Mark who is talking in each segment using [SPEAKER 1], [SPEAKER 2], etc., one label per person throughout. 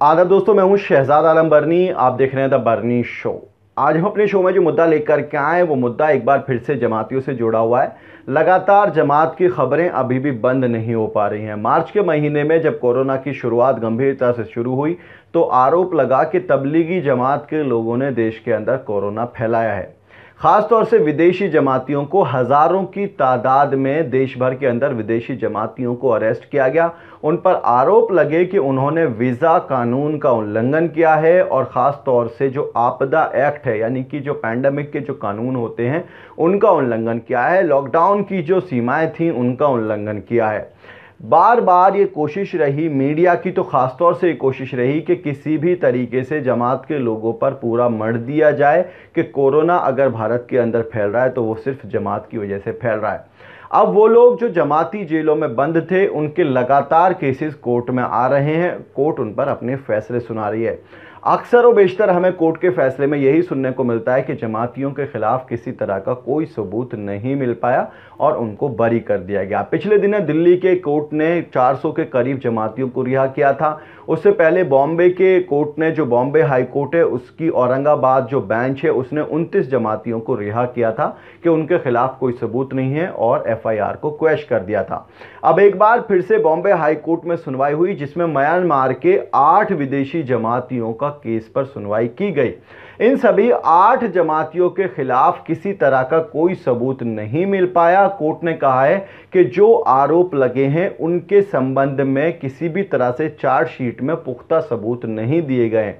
[SPEAKER 1] आदब दोस्तों, मैं हूँ शहजाद आलम बर्नी। आप देख रहे हैं द बर्नी शो। आज हम अपने शो में जो मुद्दा लेकर के आए वो मुद्दा एक बार फिर से जमातियों से जुड़ा हुआ है। लगातार जमात की खबरें अभी भी बंद नहीं हो पा रही हैं। मार्च के महीने में जब कोरोना की शुरुआत गंभीरता से शुरू हुई तो आरोप लगा कि तबलीगी जमात के लोगों ने देश के अंदर कोरोना फैलाया है। ख़ासतौर से विदेशी जमातियों को हज़ारों की तादाद में देश भर के अंदर विदेशी जमातियों को अरेस्ट किया गया। उन पर आरोप लगे कि उन्होंने वीज़ा कानून का उल्लंघन किया है और ख़ास तौर से जो आपदा एक्ट है, यानी कि जो पैंडमिक के जो कानून होते हैं, उनका उल्लंघन किया है। लॉकडाउन की जो सीमाएँ थीं, उनका उल्लंघन किया है। बार बार ये कोशिश रही मीडिया की तो ख़ासतौर से ये कोशिश रही कि किसी भी तरीके से जमात के लोगों पर पूरा मर दिया जाए कि कोरोना अगर भारत के अंदर फैल रहा है तो वो सिर्फ़ जमात की वजह से फैल रहा है। अब वो लोग जो जमाती जेलों में बंद थे, उनके लगातार केसेस कोर्ट में आ रहे हैं। कोर्ट उन पर अपने फैसले सुना रही है। अक्सर व बेशतर हमें कोर्ट के फैसले में यही सुनने को मिलता है कि जमातियों के खिलाफ किसी तरह का कोई सबूत नहीं मिल पाया और उनको बरी कर दिया गया। पिछले दिनों दिल्ली के कोर्ट ने 400 के करीब जमातियों को रिहा किया था। उससे पहले बॉम्बे के कोर्ट ने जो बॉम्बे हाई कोर्ट है, उसकी औरंगाबाद जो बेंच है, उसने उनतीस जमातियों को रिहा किया था कि उनके खिलाफ कोई सबूत नहीं है और एफआईआर को क्वेश कर दिया था। अब एक बार फिर से बॉम्बे हाई कोर्ट में सुनवाई हुई, जिसमें म्यांमार के आठ विदेशी जमातियों का केस पर सुनवाई की गई। इन सभी आठ जमातियों के खिलाफ किसी तरह का कोई सबूत नहीं मिल पाया। कोर्ट ने कहा है कि जो आरोप लगे हैं, उनके संबंध में किसी भी तरह से चार्जशीट में पुख्ता सबूत नहीं दिए गए।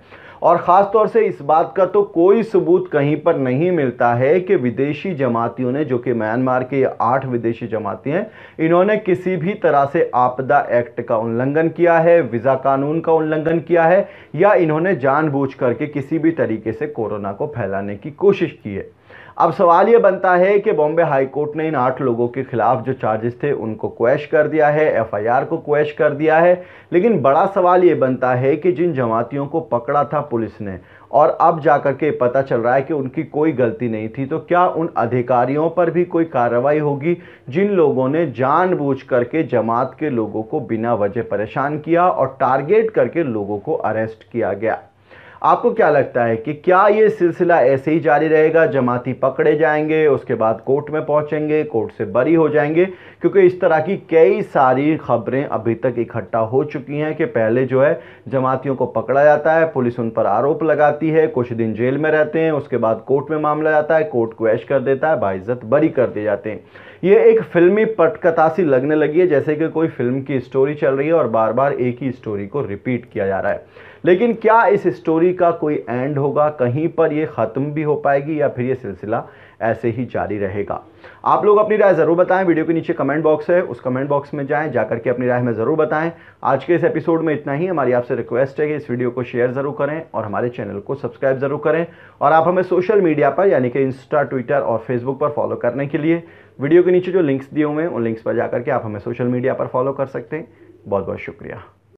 [SPEAKER 1] और ख़ास तौर से इस बात का तो कोई सबूत कहीं पर नहीं मिलता है कि विदेशी जमातियों ने, जो कि म्यांमार के आठ विदेशी जमाती हैं, इन्होंने किसी भी तरह से आपदा एक्ट का उल्लंघन किया है, वीज़ा कानून का उल्लंघन किया है, या इन्होंने जानबूझ करके किसी भी तरीके से कोरोना को फैलाने की कोशिश की है। अब सवाल ये बनता है कि बॉम्बे हाई कोर्ट ने इन आठ लोगों के खिलाफ जो चार्जेस थे, उनको क्वेश कर दिया है एफआईआर को क्वेश कर दिया है, लेकिन बड़ा सवाल ये बनता है कि जिन जमातियों को पकड़ा था पुलिस ने। और अब जाकर के पता चल रहा है कि उनकी कोई गलती नहीं थी तो क्या उन अधिकारियों पर भी कोई कार्रवाई होगी? जिन लोगों ने जानबूझ करके जमात के लोगों को बिना वजह परेशान किया और टारगेट करके लोगों को अरेस्ट किया गया। आपको क्या लगता है कि क्या ये सिलसिला ऐसे ही जारी रहेगा? जमाती पकड़े जाएँगे, उसके बाद कोर्ट में पहुँचेंगे, कोर्ट से बरी हो जाएँगे, क्योंकि इस तरह की कई सारी खबरें अभी तक इकट्ठा हो चुकी हैं कि पहले जो है जमातियों को पकड़ा जाता है, पुलिस उन पर आरोप लगाती है, कुछ दिन जेल में रहते हैं, उसके बाद कोर्ट में मामला जाता है, कोर्ट क्वैश कर देता है, बाइज्जत बरी कर दिए जाते हैं। ये एक फिल्मी पटकथा सी लगने लगी है, जैसे कि कोई फ़िल्म की स्टोरी चल रही है और बार बार एक ही स्टोरी को रिपीट किया जा रहा है। लेकिन क्या इस स्टोरी का कोई एंड होगा? कहीं पर ये ख़त्म भी हो पाएगी या फिर ये सिलसिला ऐसे ही जारी रहेगा? आप लोग अपनी राय ज़रूर बताएँ। वीडियो के नीचे कमेंट बॉक्स है। उस कमेंट बॉक्स में जाएँ, जाकर के अपनी राय हमें ज़रूर बताएँ। आज के इस एपिसोड में इतना ही। हमारी आपसे रिक्वेस्ट है कि इस वीडियो को शेयर ज़रूर करें और हमारे चैनल को सब्सक्राइब ज़रूर करें और आप हमें सोशल मीडिया पर, यानी कि इंस्टा ट्विटर और फेसबुक पर फॉलो करने के लिए वीडियो के नीचे जो लिंक्स दिए हुए हैं, उन लिंक्स पर जाकर के आप हमें सोशल मीडिया पर फॉलो कर सकते हैं। बहुत बहुत शुक्रिया।